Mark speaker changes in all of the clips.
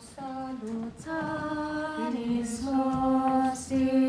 Speaker 1: salutaris hostia,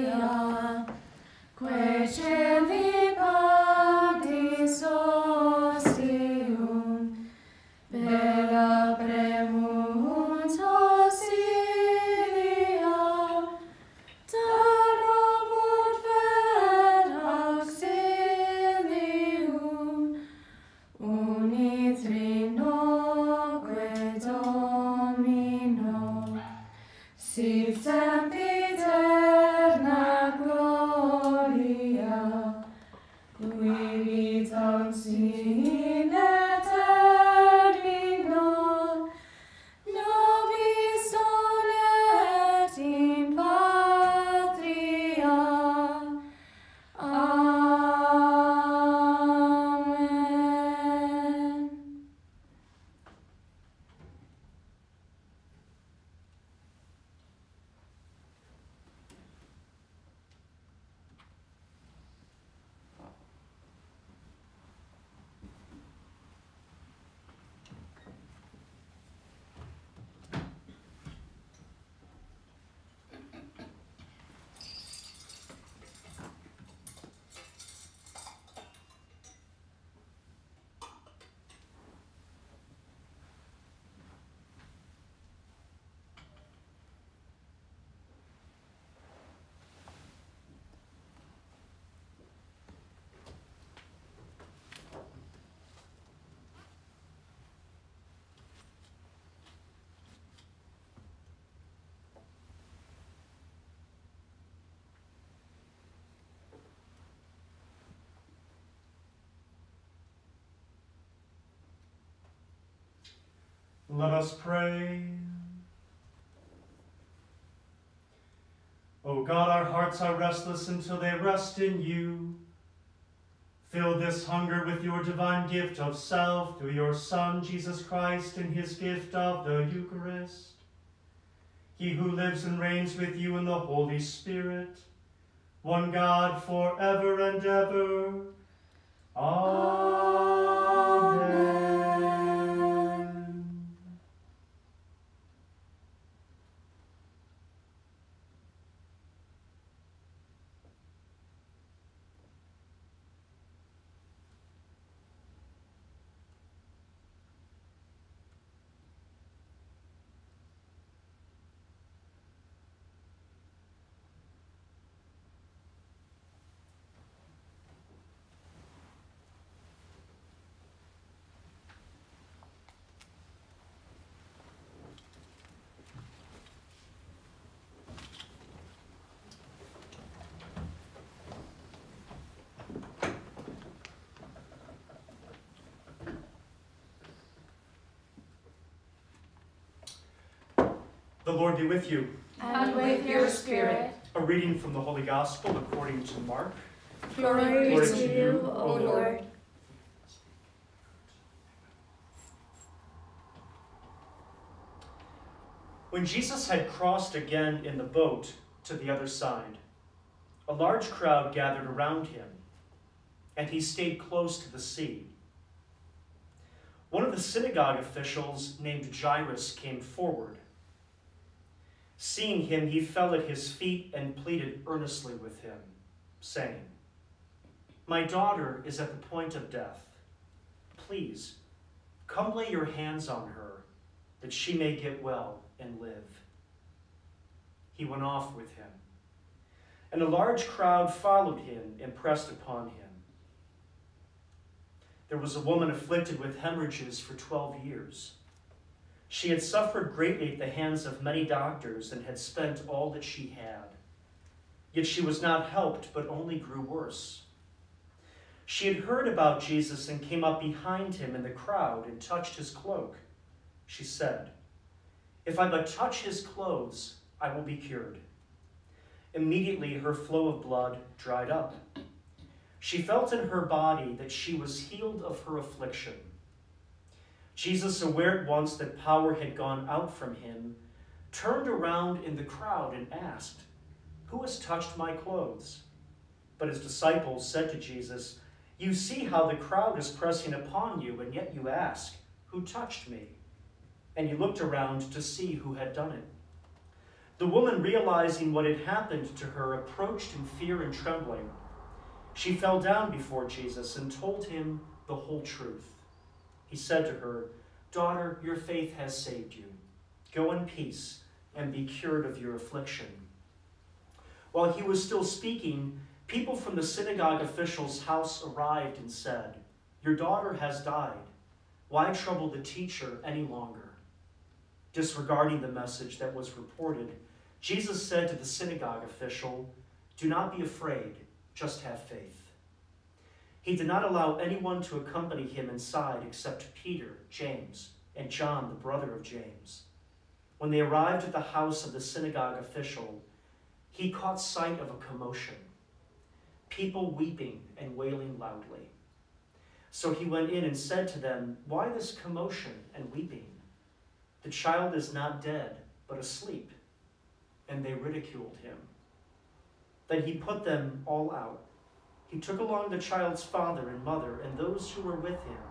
Speaker 2: Let us pray. O God, our hearts are restless until they rest in you. Fill this hunger with your divine gift of self through your Son, Jesus Christ, in his gift of the Eucharist. He who lives and reigns with you in the Holy Spirit, one God forever and ever. Amen. The Lord be with you.
Speaker 1: And with your spirit,
Speaker 2: A reading from the Holy Gospel according to Mark.
Speaker 1: glory
Speaker 2: Glory
Speaker 1: to you, O.
Speaker 2: Lord. When Jesus had crossed again in the boat to the other side, a large crowd gathered around him, and he stayed close to the sea. One of the synagogue officials named Jairus came forward. Seeing him, he fell at his feet and pleaded earnestly with him, saying, My daughter is at the point of death. Please, come lay your hands on her, that she may get well and live. He went off with him, and a large crowd followed him and pressed upon him. There was a woman afflicted with hemorrhages for twelve years. She had suffered greatly at the hands of many doctors and had spent all that she had. Yet she was not helped, but only grew worse. She had heard about Jesus and came up behind him in the crowd and touched his cloak. She said, If I but touch his clothes, I will be cured. Immediately her flow of blood dried up. She felt in her body that she was healed of her affliction. Jesus, aware at once that power had gone out from him, turned around in the crowd and asked, Who has touched my clothes? But his disciples said to Jesus, You see how the crowd is pressing upon you, and yet you ask, Who touched me? and he looked around to see who had done it. The woman, realizing what had happened to her, approached in fear and trembling. She fell down before Jesus and told him the whole truth. He said to her, Daughter, your faith has saved you. Go in peace and be cured of your affliction. While he was still speaking, people from the synagogue official's house arrived and said, Your daughter has died. Why trouble the teacher any longer? Disregarding the message that was reported, Jesus said to the synagogue official, Do not be afraid, just have faith. He did not allow anyone to accompany him inside except Peter, James, and John, the brother of James. When they arrived at the house of the synagogue official, he caught sight of a commotion, people weeping and wailing loudly. So he went in and said to them, Why this commotion and weeping? The child is not dead, but asleep. And they ridiculed him. Then he put them all out. He took along the child's father and mother and those who were with him,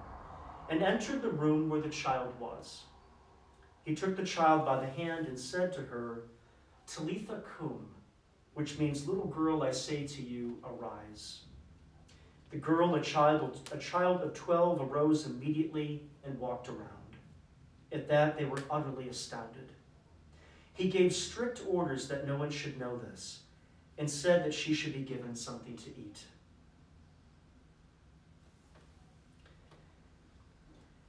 Speaker 2: and entered the room where the child was. He took the child by the hand and said to her, Talitha cum, which means, Little girl, I say to you, arise. The girl, a child, a child of twelve, arose immediately and walked around. At that, they were utterly astounded. He gave strict orders that no one should know this, and said that she should be given something to eat.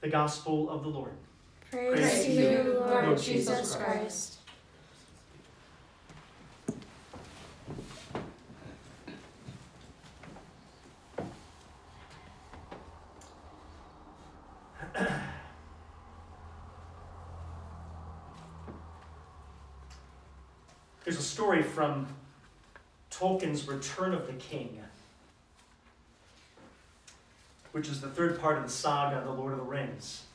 Speaker 2: The Gospel of the Lord.
Speaker 1: Praise,
Speaker 2: Praise
Speaker 1: to
Speaker 2: to
Speaker 1: you,
Speaker 2: you,
Speaker 1: Lord
Speaker 2: Lord
Speaker 1: Jesus
Speaker 2: Jesus
Speaker 1: Christ.
Speaker 2: There's a story from Tolkien's Return of the King, which is the third part of the saga, The Lord of the Rings.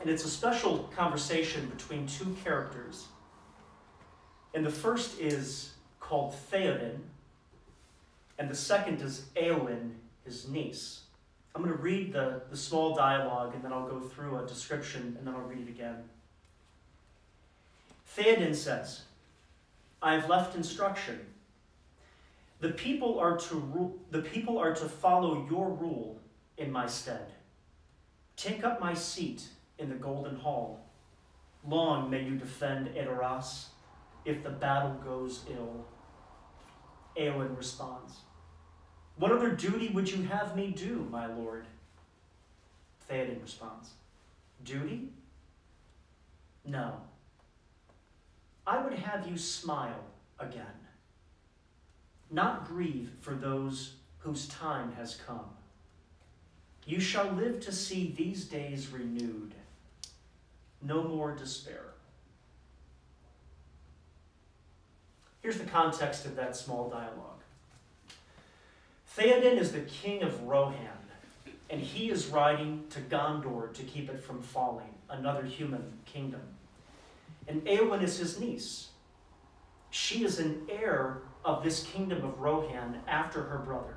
Speaker 2: And it's a special conversation between two characters. And the first is called Theoden, and the second is Eowyn, his niece. I'm going to read the, the small dialogue, and then I'll go through a description, and then I'll read it again. Theoden says, I have left instruction. The people are to rule, the people are to follow your rule in my stead. Take up my seat in the golden hall. Long may you defend Edoras if the battle goes ill. Eowyn responds, What other duty would you have me do, my lord? Theoden responds, Duty? No. I would have you smile again, not grieve for those whose time has come. You shall live to see these days renewed. No more despair. Here's the context of that small dialogue. Theoden is the king of Rohan, and he is riding to Gondor to keep it from falling, another human kingdom. And Eowyn is his niece. She is an heir of this kingdom of Rohan after her brother.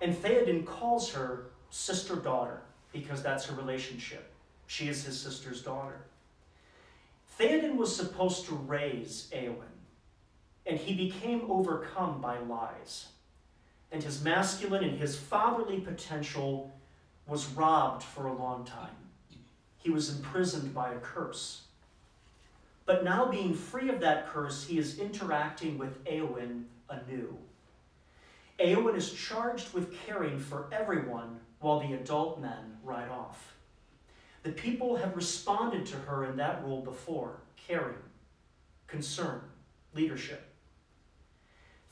Speaker 2: And Theoden calls her sister daughter because that's her relationship. She is his sister's daughter. Theoden was supposed to raise Eowyn, and he became overcome by lies. And his masculine and his fatherly potential was robbed for a long time. He was imprisoned by a curse. But now, being free of that curse, he is interacting with Eowyn anew. Eowyn is charged with caring for everyone while the adult men ride off. The people have responded to her in that role before caring, concern, leadership.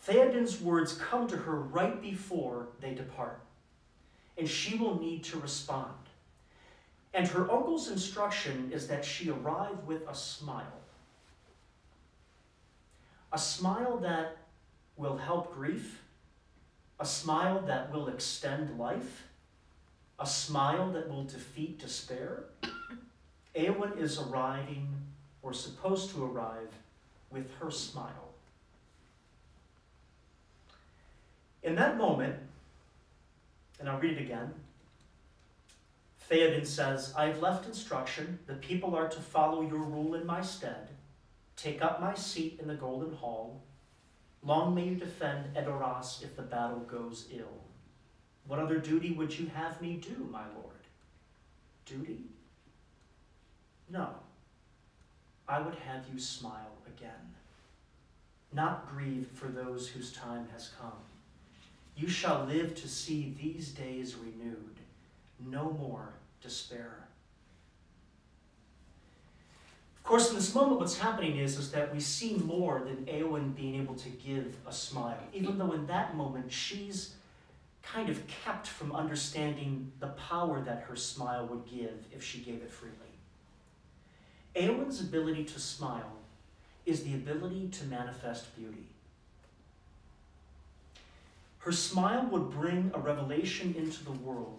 Speaker 2: Theoden's words come to her right before they depart, and she will need to respond. And her uncle's instruction is that she arrive with a smile. A smile that will help grief, a smile that will extend life, a smile that will defeat despair. Eowyn is arriving, or supposed to arrive, with her smile. In that moment, and I'll read it again, Theoden says, I have left instruction. The people are to follow your rule in my stead. Take up my seat in the golden hall. Long may you defend Edoras if the battle goes ill. What other duty would you have me do, my lord? Duty? No. I would have you smile again, not grieve for those whose time has come. You shall live to see these days renewed, no more despair. Of course, in this moment, what's happening is, is that we see more than Eowyn being able to give a smile, even though in that moment she's kind of kept from understanding the power that her smile would give if she gave it freely. Eowyn's ability to smile is the ability to manifest beauty. Her smile would bring a revelation into the world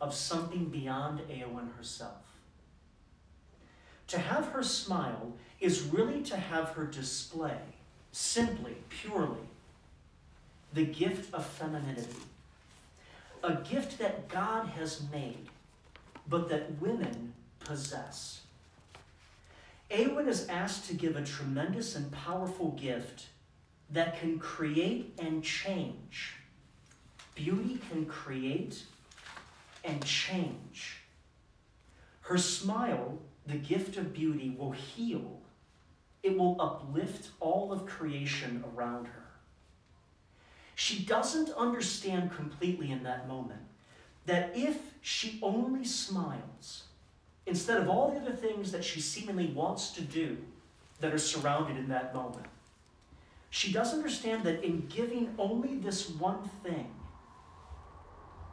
Speaker 2: of something beyond Eowyn herself. To have her smile is really to have her display, simply, purely, the gift of femininity. A gift that God has made, but that women possess. Eowyn is asked to give a tremendous and powerful gift that can create and change. Beauty can create and change. Her smile, the gift of beauty, will heal. It will uplift all of creation around her. She doesn't understand completely in that moment that if she only smiles, instead of all the other things that she seemingly wants to do that are surrounded in that moment, she does understand that in giving only this one thing,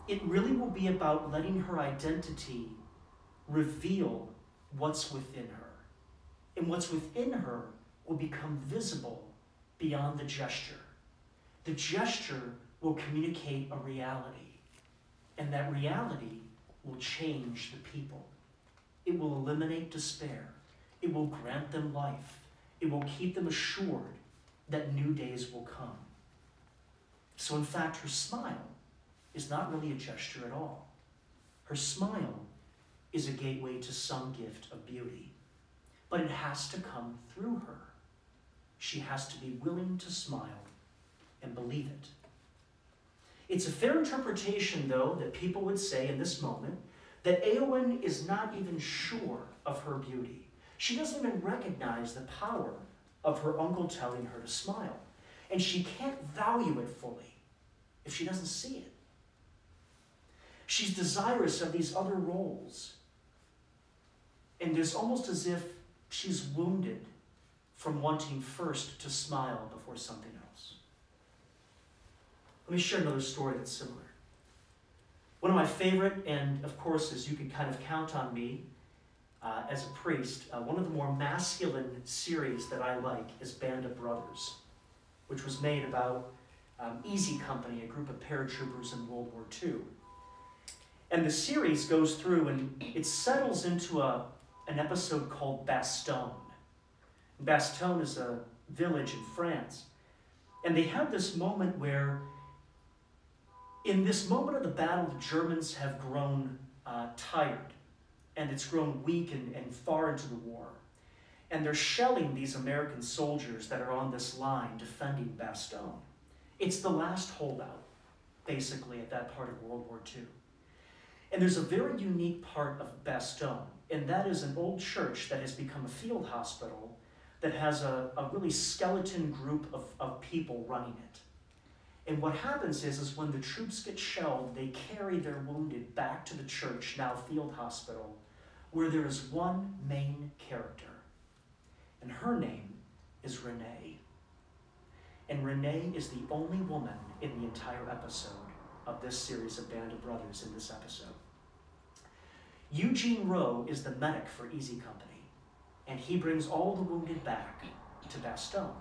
Speaker 2: it really will be about letting her identity reveal what's within her. And what's within her will become visible beyond the gesture. The gesture will communicate a reality, and that reality will change the people. It will eliminate despair. It will grant them life. It will keep them assured that new days will come. So, in fact, her smile is not really a gesture at all. Her smile is a gateway to some gift of beauty, but it has to come through her. She has to be willing to smile and believe it. It's a fair interpretation, though, that people would say in this moment that Eowyn is not even sure of her beauty. She doesn't even recognize the power of her uncle telling her to smile. And she can't value it fully if she doesn't see it. She's desirous of these other roles. And it's almost as if she's wounded from wanting first to smile before something else. Let me share another story that's similar. One of my favorite, and of course, as you can kind of count on me uh, as a priest, uh, one of the more masculine series that I like is Band of Brothers, which was made about um, Easy Company, a group of paratroopers in World War II. And the series goes through and it settles into a, an episode called Bastogne. Bastogne is a village in France. And they have this moment where, in this moment of the battle, the Germans have grown uh, tired and it's grown weak and, and far into the war. And they're shelling these American soldiers that are on this line defending Bastogne. It's the last holdout, basically, at that part of World War II. And there's a very unique part of Bastogne, and that is an old church that has become a field hospital that has a, a really skeleton group of, of people running it. And what happens is, is when the troops get shelled, they carry their wounded back to the church, now field hospital, where there is one main character. And her name is Renee. And Renee is the only woman in the entire episode of this series of Band of Brothers in this episode. Eugene Roe is the medic for Easy Company, and he brings all the wounded back to Bastogne.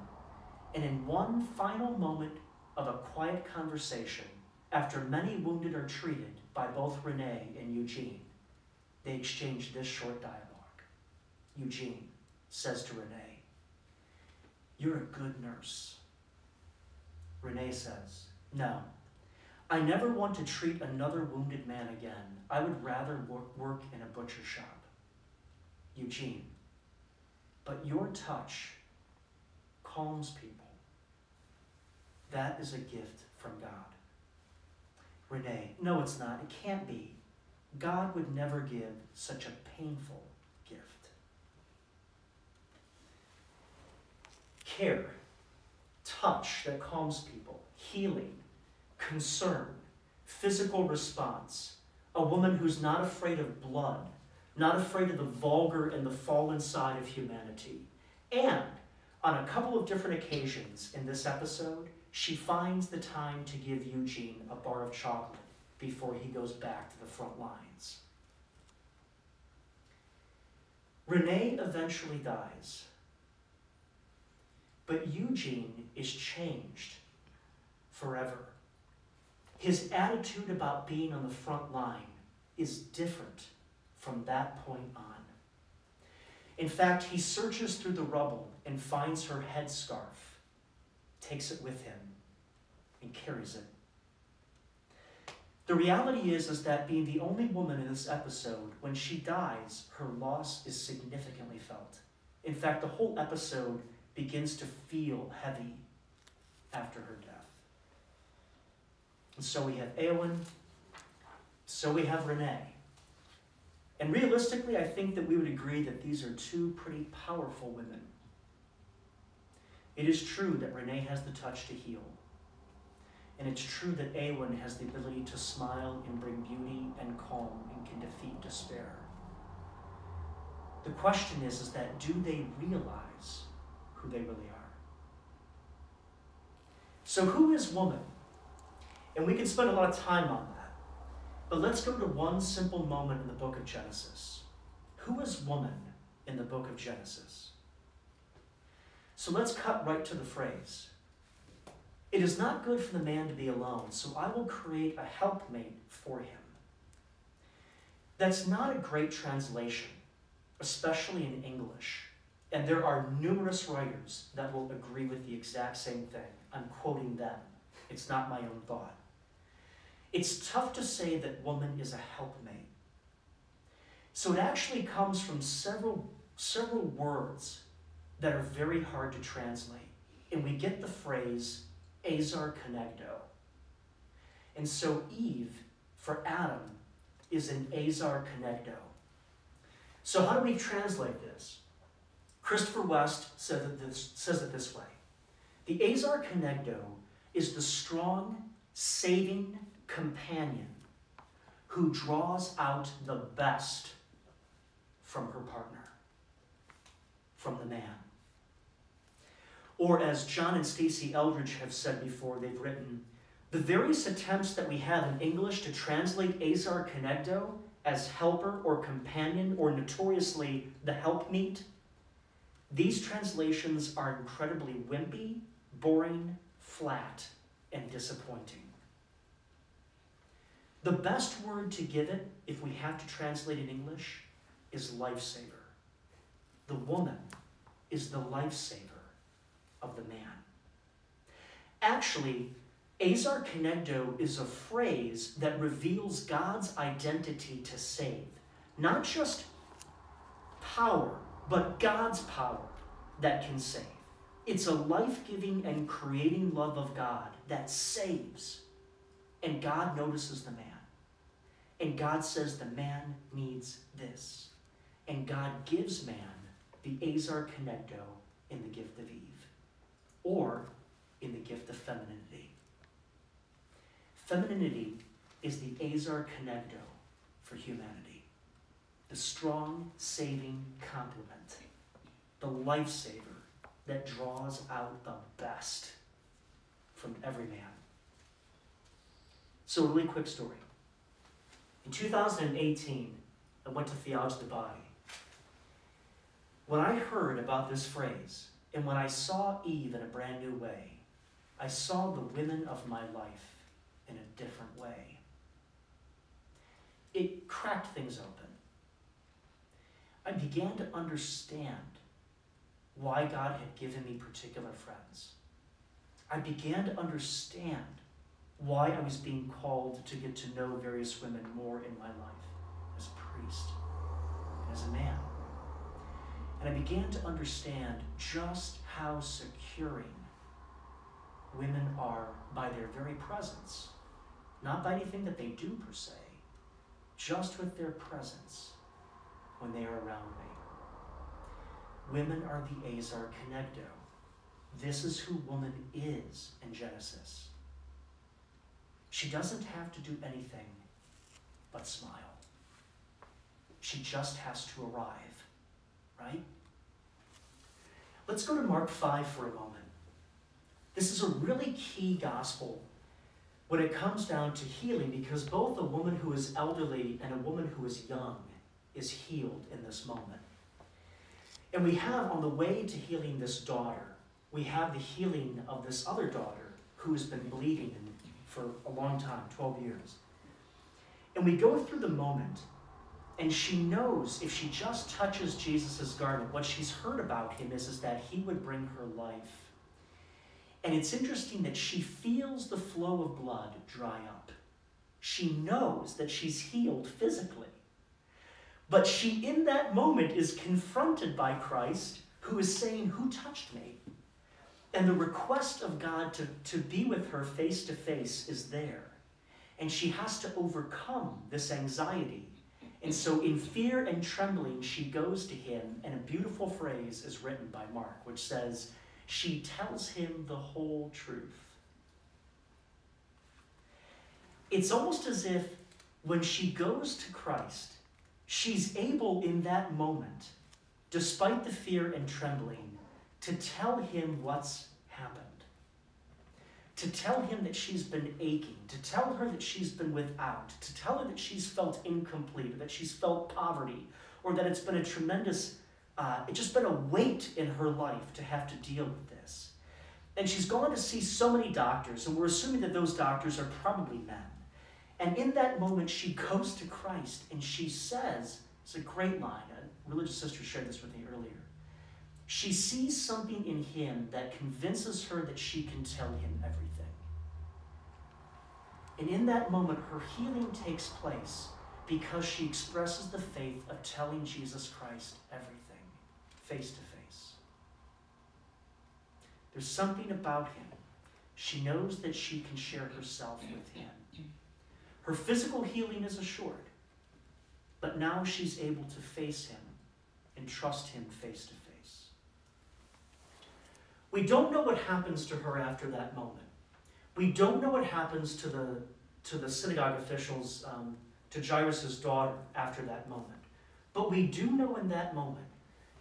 Speaker 2: And in one final moment of a quiet conversation, after many wounded are treated by both Renee and Eugene, they exchange this short dialogue. Eugene says to Renee, You're a good nurse. Renee says, No, I never want to treat another wounded man again. I would rather work, in a butcher shop. Eugene, but your touch calms people. That is a gift from God. Renee, no, it's not. It can't be. God would never give such a painful gift. Care, touch that calms people, healing, concern, physical response, a woman who's not afraid of blood, not afraid of the vulgar and the fallen side of humanity. And on a couple of different occasions in this episode, she finds the time to give Eugene a bar of chocolate before he goes back to the front lines. Renee eventually dies, but Eugene is changed forever. His attitude about being on the front line is different from that point on. In fact, he searches through the rubble and finds her headscarf, takes it with him, and carries it. The reality is, is that being the only woman in this episode, when she dies, her loss is significantly felt. In fact, the whole episode begins to feel heavy after her death. And so we have Eowyn, so we have Renee. And realistically, I think that we would agree that these are two pretty powerful women. It is true that Renee has the touch to heal. And it's true that Eowyn has the ability to smile and bring beauty and calm and can defeat despair. The question is, is that do they realize who they really are? So who is woman? And we can spend a lot of time on that. But let's go to one simple moment in the book of Genesis. Who is woman in the book of Genesis? So let's cut right to the phrase. It is not good for the man to be alone, so I will create a helpmate for him. That's not a great translation, especially in English. And there are numerous writers that will agree with the exact same thing. I'm quoting them. It's not my own thought. It's tough to say that woman is a helpmate. So it actually comes from several, several words that are very hard to translate. And we get the phrase Azar Kenegdo. And so Eve, for Adam, is an Azar Kenegdo. So how do we translate this? Christopher West says it this, says it this way. The Azar Kenegdo is the strong, saving companion who draws out the best from her partner, from the man. Or as John and Stasi Eldredge have said before, they've written, the various attempts that we have in English to translate Ezer Kenegdo as helper or companion or notoriously the helpmeet, these translations are incredibly wimpy, boring, flat, and disappointing. The best word to give it, if we have to translate in English, is lifesaver. The woman is the lifesaver of the man. Actually, Azar Kenegdo is a phrase that reveals God's identity to save. Not just power, but God's power that can save. It's a life giving and creating love of God that saves. And God notices the man. And God says the man needs this. And God gives man the Azar Kenegdo in the gift of Eve or in the gift of femininity. Femininity is the Azar Kenegdo for humanity, the strong, saving complement, the lifesaver that draws out the best from every man. So, a really quick story. In 2018, I went to Theology Dubai. When I heard about this phrase, and when I saw Eve in a brand new way, I saw the women of my life in a different way. It cracked things open. I began to understand why God had given me particular friends. I began to understand why I was being called to get to know various women more in my life as a priest as a man. And I began to understand just how securing women are by their very presence, not by anything that they do per se, just with their presence when they are around me. Women are the Azar Kenegdo. This is who woman is in Genesis. She doesn't have to do anything but smile. She just has to arrive, right? Let's go to Mark 5 for a moment. This is a really key gospel when it comes down to healing because both a woman who is elderly and a woman who is young is healed in this moment. And we have on the way to healing this daughter, we have the healing of this other daughter who has been bleeding for a long time 12 years. And we go through the moment, and she knows if she just touches Jesus' garment, what she's heard about him is, is that he would bring her life. And it's interesting that she feels the flow of blood dry up. She knows that she's healed physically. But she, in that moment, is confronted by Christ, who is saying, Who touched me? And the request of God to, to be with her face to face is there. And she has to overcome this anxiety. And so, in fear and trembling, she goes to him, and a beautiful phrase is written by Mark, which says, she tells him the whole truth. It's almost as if when she goes to Christ, she's able in that moment, despite the fear and trembling, to tell him what's happened. To tell him that she's been aching, to tell her that she's been without, to tell her that she's felt incomplete, or that she's felt poverty, or that it's been a tremendous uh, it's just been a weight in her life to have to deal with this. And she's gone to see so many doctors, and we're assuming that those doctors are probably men. And in that moment, she goes to Christ and she says, it's a great line. A religious sister shared this with me earlier. She sees something in him that convinces her that she can tell him everything. And in that moment, her healing takes place because she expresses the faith of telling Jesus Christ everything face to face. There's something about him. She knows that she can share herself with him. Her physical healing is assured, but now she's able to face him and trust him face to face. We don't know what happens to her after that moment. We don't know what happens to the, to the synagogue officials, um, to Jairus' daughter after that moment. But we do know in that moment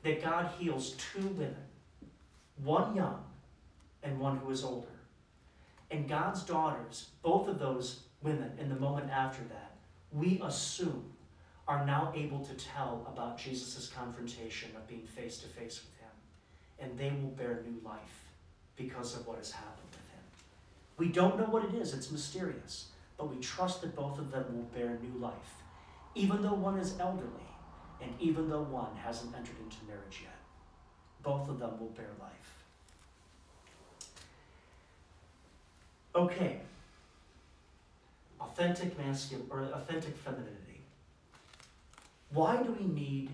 Speaker 2: that God heals two women, one young and one who is older. And God's daughters, both of those women, in the moment after that, we assume are now able to tell about Jesus' confrontation of being face to face with. And they will bear new life because of what has happened with him. We don't know what it is, it's mysterious, but we trust that both of them will bear new life, even though one is elderly and even though one hasn't entered into marriage yet, both of them will bear life. Okay. Authentic masculine or authentic femininity. Why do we need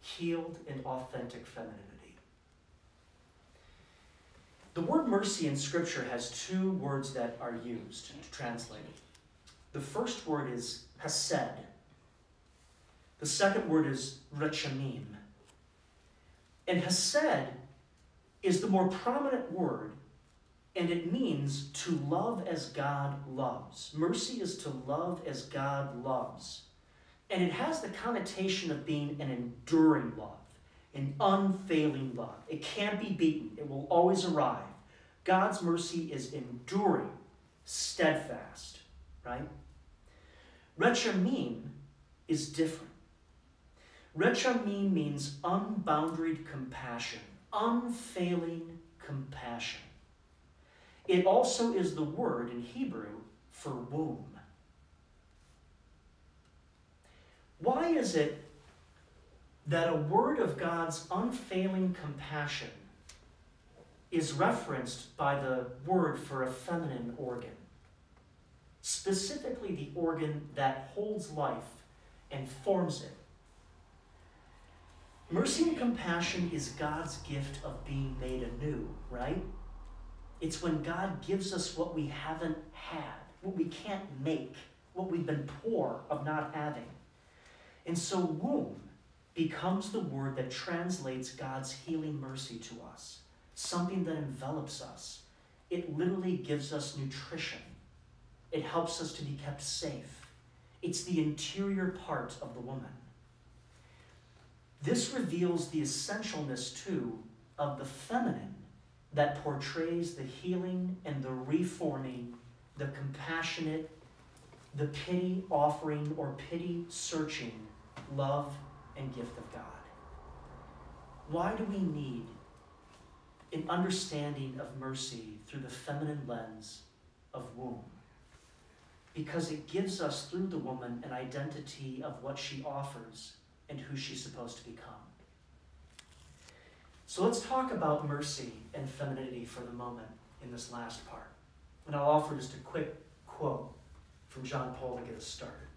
Speaker 2: healed and authentic femininity? The word mercy in Scripture has two words that are used to translate it. The first word is hesed, the second word is rechamim. And hesed is the more prominent word, and it means to love as God loves. Mercy is to love as God loves. And it has the connotation of being an enduring love, an unfailing love. It can't be beaten, it will always arrive. God's mercy is enduring, steadfast, right? Rechamim is different. Rechamim means unbounded compassion, unfailing compassion. It also is the word in Hebrew for womb. Why is it that a word of God's unfailing compassion is referenced by the word for a feminine organ? specifically the organ that holds life and forms it. Mercy and compassion is God's gift of being made anew, right? It's when God gives us what we haven't had, what we can't make, what we've been poor of not having. And so, womb becomes the word that translates God's healing mercy to us, something that envelops us. It literally gives us nutrition, it helps us to be kept safe. It's the interior part of the woman. This reveals the essentialness, too, of the feminine that portrays the healing and the reforming, the compassionate, the pity offering or pity searching love and gift of God. Why do we need an understanding of mercy through the feminine lens of womb? Because it gives us, through the woman, an identity of what she offers and who she's supposed to become. So let's talk about mercy and femininity for the moment in this last part. And I'll offer just a quick quote from John Paul to get us started.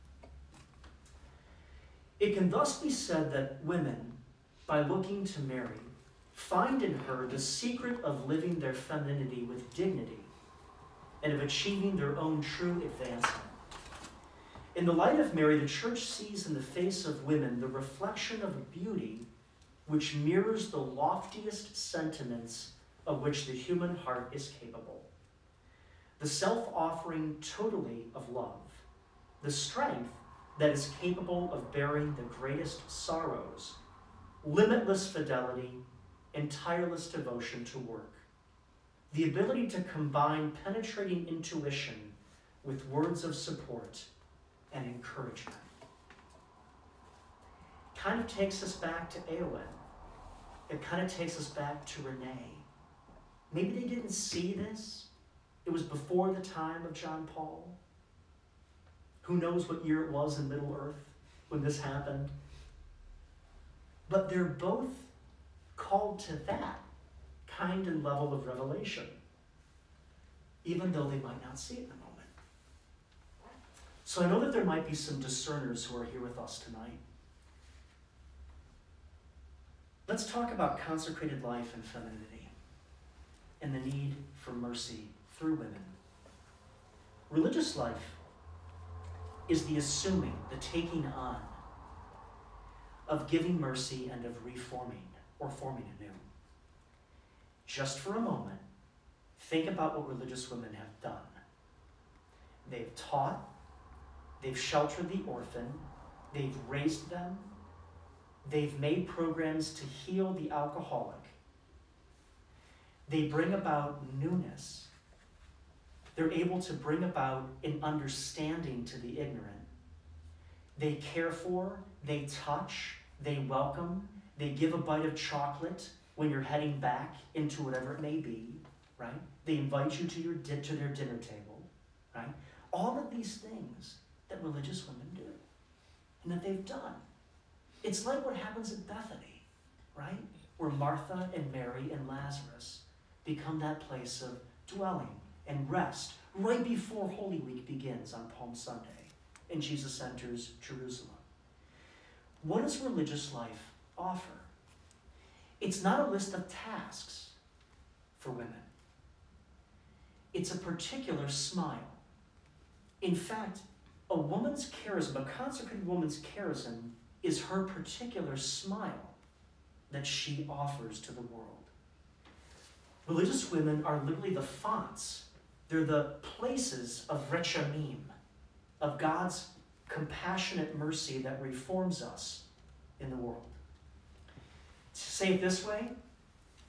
Speaker 2: It can thus be said that women, by looking to Mary, find in her the secret of living their femininity with dignity and of achieving their own true advancement. In the light of Mary, the church sees in the face of women the reflection of beauty which mirrors the loftiest sentiments of which the human heart is capable. The self offering totally of love, the strength that is capable of bearing the greatest sorrows, limitless fidelity, and tireless devotion to work. The ability to combine penetrating intuition with words of support and encouragement. Kind of takes us back to Eowyn. It kind of takes us back to Renee. Maybe they didn't see this. It was before the time of John Paul. Who knows what year it was in Middle Earth when this happened? But they're both called to that kind and level of revelation, even though they might not see it in the moment. So I know that there might be some discerners who are here with us tonight. Let's talk about consecrated life and femininity and the need for mercy through women. Religious life is the assuming, the taking on of giving mercy and of reforming or forming anew. Just for a moment, think about what religious women have done. They've taught, they've sheltered the orphan, they've raised them, they've made programs to heal the alcoholic. They bring about newness. They're able to bring about an understanding to the ignorant. They care for, they touch, they welcome, they give a bite of chocolate when you're heading back into whatever it may be, right? They invite you to, your to their dinner table, right? All of these things that religious women do and that they've done. It's like what happens at Bethany, right? Where Martha and Mary and Lazarus become that place of dwelling and rest right before Holy Week begins on Palm Sunday and Jesus enters Jerusalem. What does religious life offer? It's not a list of tasks for women. It's a particular smile. In fact, a woman's charism, a consecrated woman's charism, is her particular smile that she offers to the world. Religious women are literally the fonts, they're the places of rechamim, of God's compassionate mercy that reforms us in the world. To say it this way,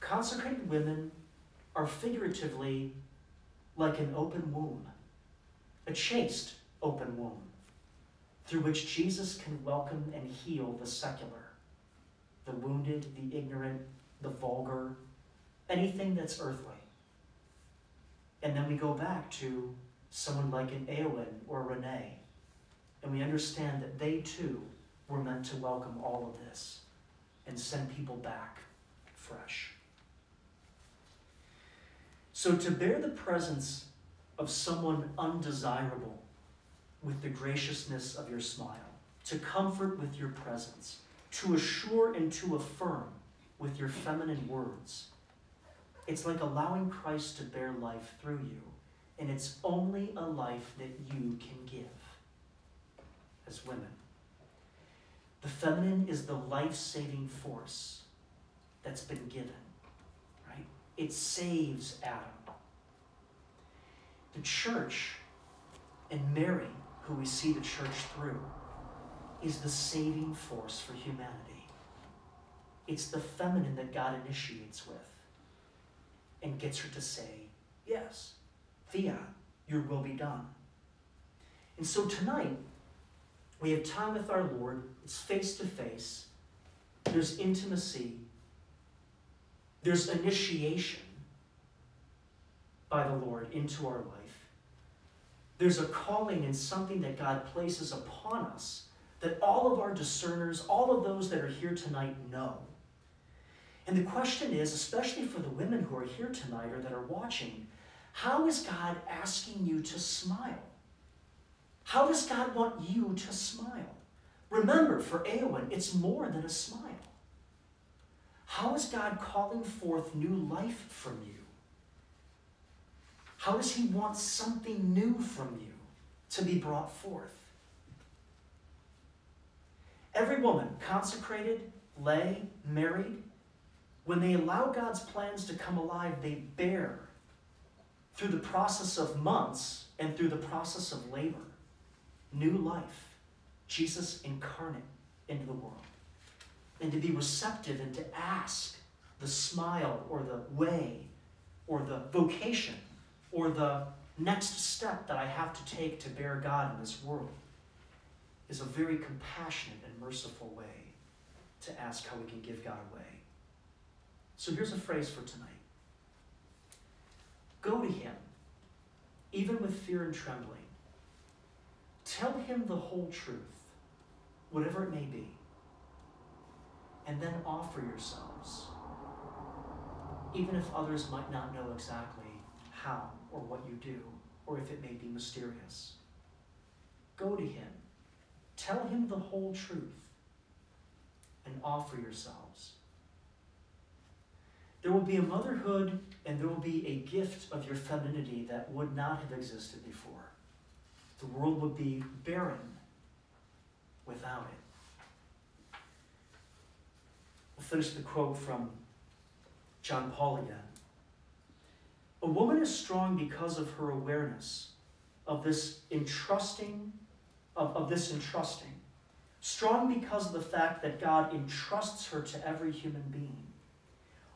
Speaker 2: consecrated women are figuratively like an open womb, a chaste open womb through which Jesus can welcome and heal the secular, the wounded, the ignorant, the vulgar, anything that's earthly. And then we go back to someone like an Eowyn or Renee, and we understand that they too were meant to welcome all of this and send people back fresh. So, to bear the presence of someone undesirable with the graciousness of your smile, to comfort with your presence, to assure and to affirm with your feminine words. It's like allowing Christ to bear life through you, and it's only a life that you can give as women. The feminine is the life saving force that's been given, right? It saves Adam. The church and Mary, who we see the church through, is the saving force for humanity. It's the feminine that God initiates with and gets her to say, Yes, Fiat, your will be done. And so tonight, we have time with our Lord. It's face to face. There's intimacy. There's initiation by the Lord into our life. There's a calling and something that God places upon us that all of our discerners, all of those that are here tonight know. And the question is, especially for the women who are here tonight or that are watching, how is God asking you to smile? How does God want you to smile? Remember, for Eowyn, it's more than a smile. How is God calling forth new life from you? How does He want something new from you to be brought forth? Every woman, consecrated, lay, married, when they allow God's plans to come alive, they bear through the process of months and through the process of labor new life, Jesus incarnate into the world. And to be receptive and to ask the smile or the way or the vocation or the next step that I have to take to bear God in this world is a very compassionate and merciful way to ask how we can give God away. So here's a phrase for tonight Go to Him, even with fear and trembling. Tell Him the whole truth, whatever it may be, and then offer yourselves, even if others might not know exactly how or what you do, or if it may be mysterious. Go to Him Tell him the whole truth and offer yourselves. There will be a motherhood and there will be a gift of your femininity that would not have existed before. The world would be barren without it. We'll finish the quote from John Paul again. A woman is strong because of her awareness of this entrusting of, of this entrusting. Strong because of the fact that God entrusts her to every human being,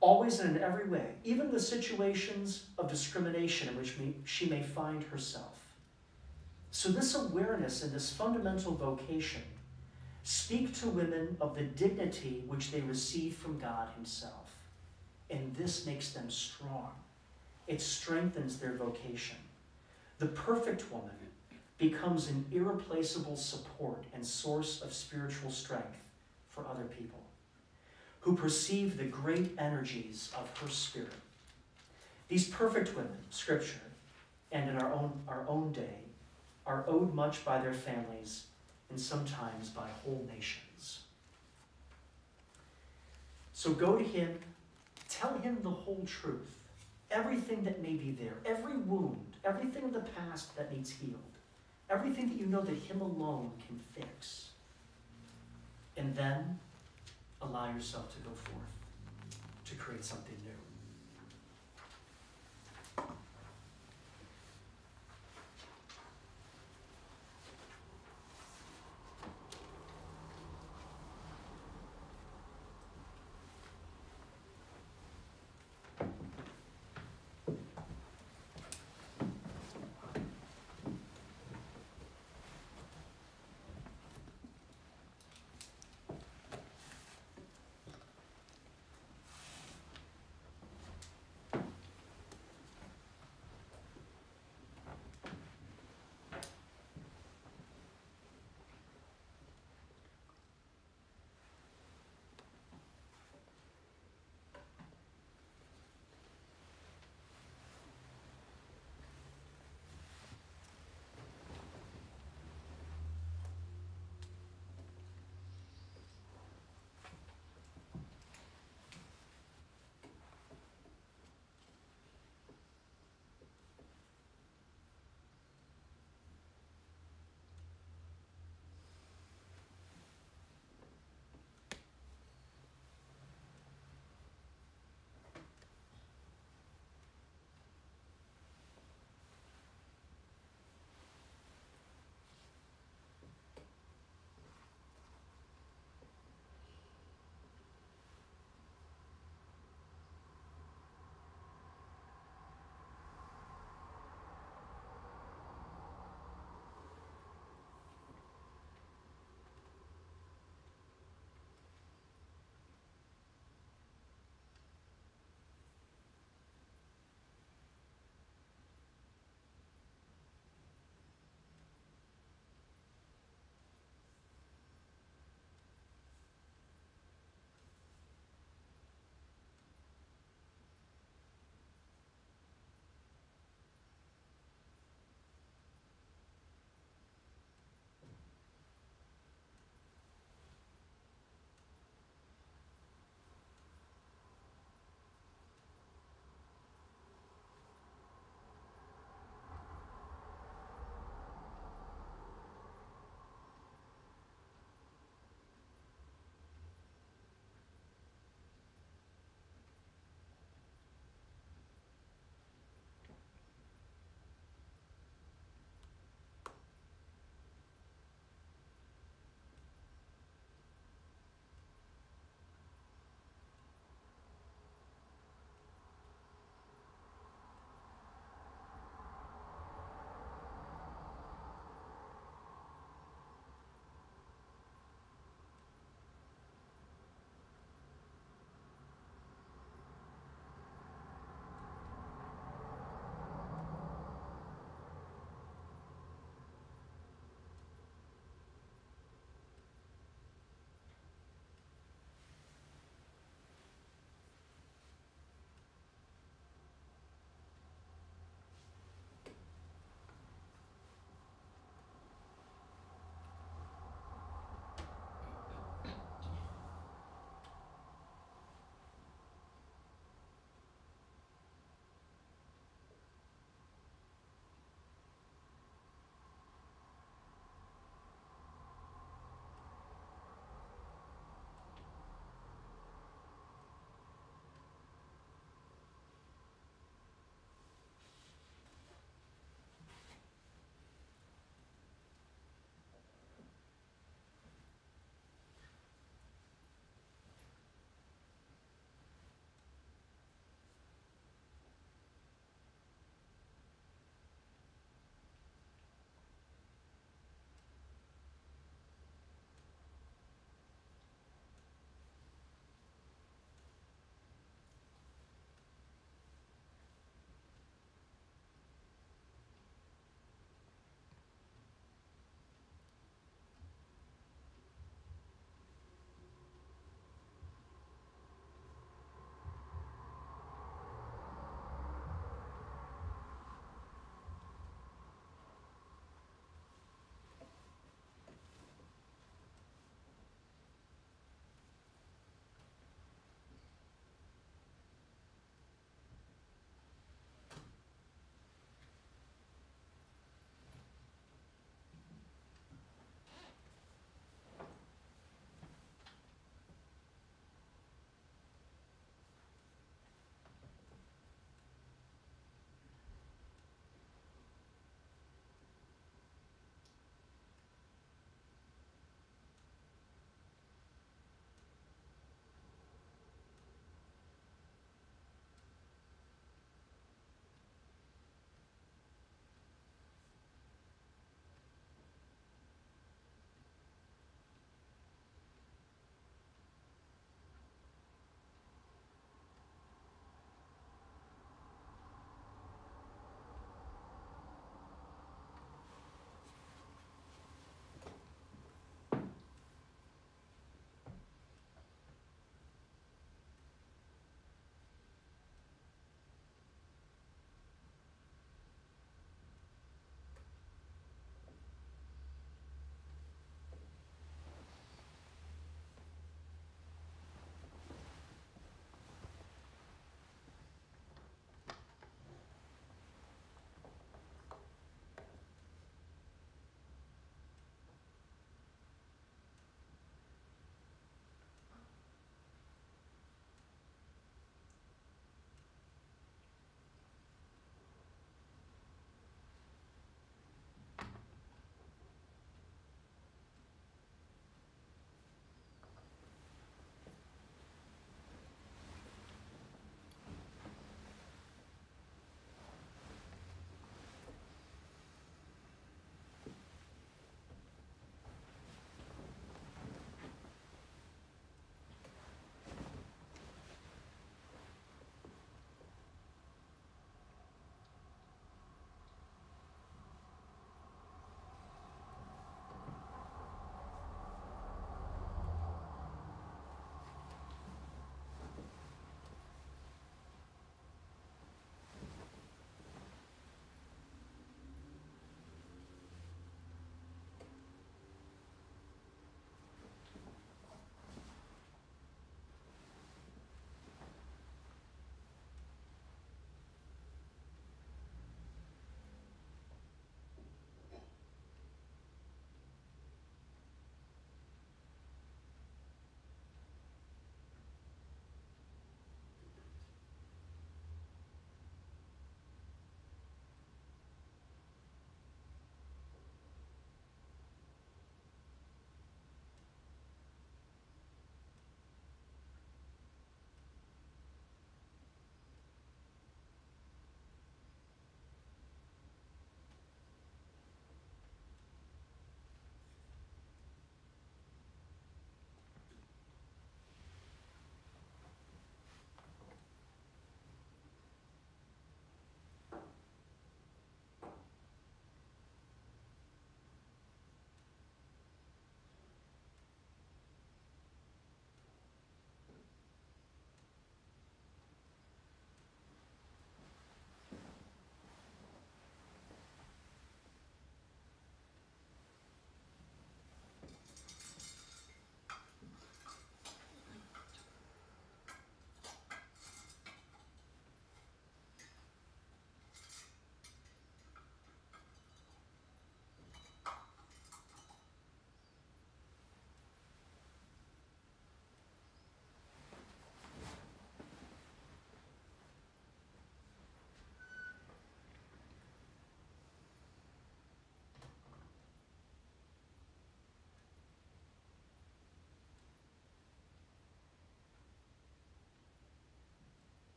Speaker 2: always and in every way, even the situations of discrimination in which she may find herself. So, this awareness and this fundamental vocation speak to women of the dignity which they receive from God Himself. And this makes them strong. It strengthens their vocation. The perfect woman becomes an irreplaceable support and source of spiritual strength for other people who perceive the great energies of her spirit. These perfect women, Scripture, and in our own, our own day, are owed much by their families and sometimes by whole nations. So go to him, tell him the whole truth, everything that may be there, every wound, everything of the past that needs healed Everything that you know that Him alone can fix. And then allow yourself to go forth to create something new.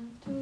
Speaker 1: Sanctum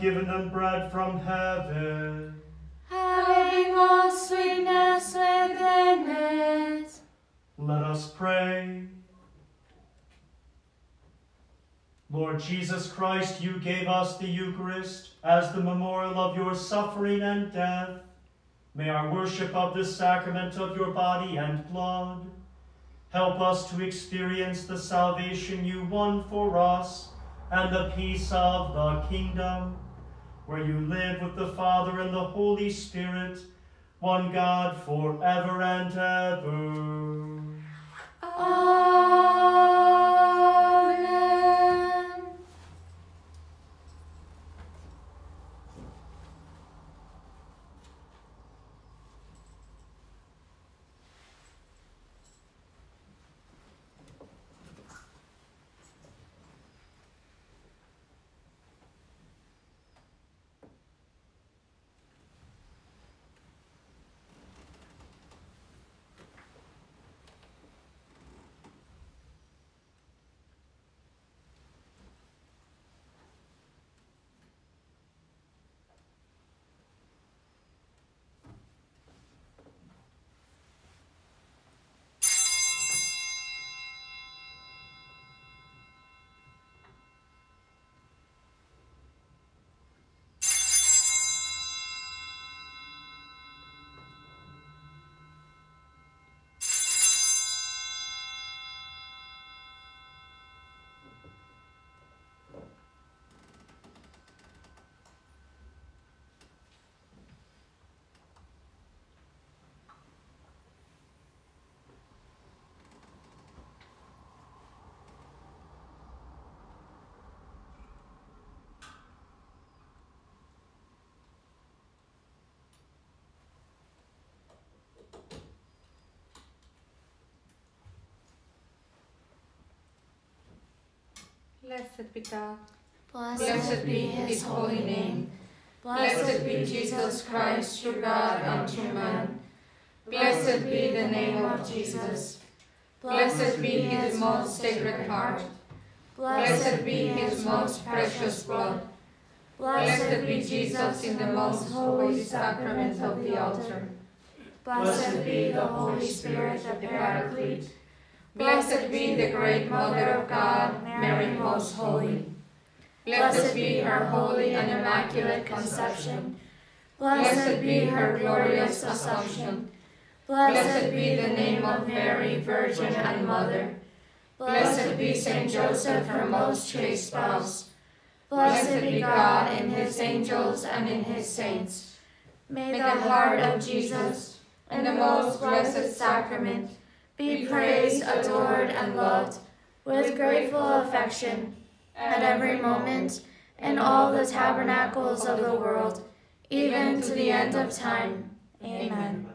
Speaker 2: Given them bread from heaven.
Speaker 1: Having all sweetness within it,
Speaker 2: Let us pray. Lord Jesus Christ, you gave us the Eucharist as the memorial of your suffering and death. May our worship of this sacrament of your body and blood help us to experience the salvation you won for us and the peace of the kingdom, where you live with the Father and the Holy Spirit, one God forever and ever.
Speaker 3: Blessed be God.
Speaker 1: Blessed be his holy name.
Speaker 3: Blessed be Jesus Christ, true God and true man. Blessed be the name of Jesus. Blessed be his most sacred heart. Blessed be his most precious blood. Blessed be Jesus in the most holy sacrament of the altar.
Speaker 1: Blessed be the Holy Spirit, of the Paraclete.
Speaker 3: Blessed be the great Mother of God, Mary most holy. Blessed be her holy and immaculate conception. Blessed be her glorious assumption. Blessed be the name of Mary, Virgin and Mother. Blessed be Saint Joseph, her most chaste spouse. Blessed be God in his angels and in his saints.
Speaker 1: May the heart of Jesus
Speaker 3: and the most blessed sacrament
Speaker 1: be praised, adored, and loved with grateful affection at every moment in all the tabernacles of the world, even to the end of time. Amen.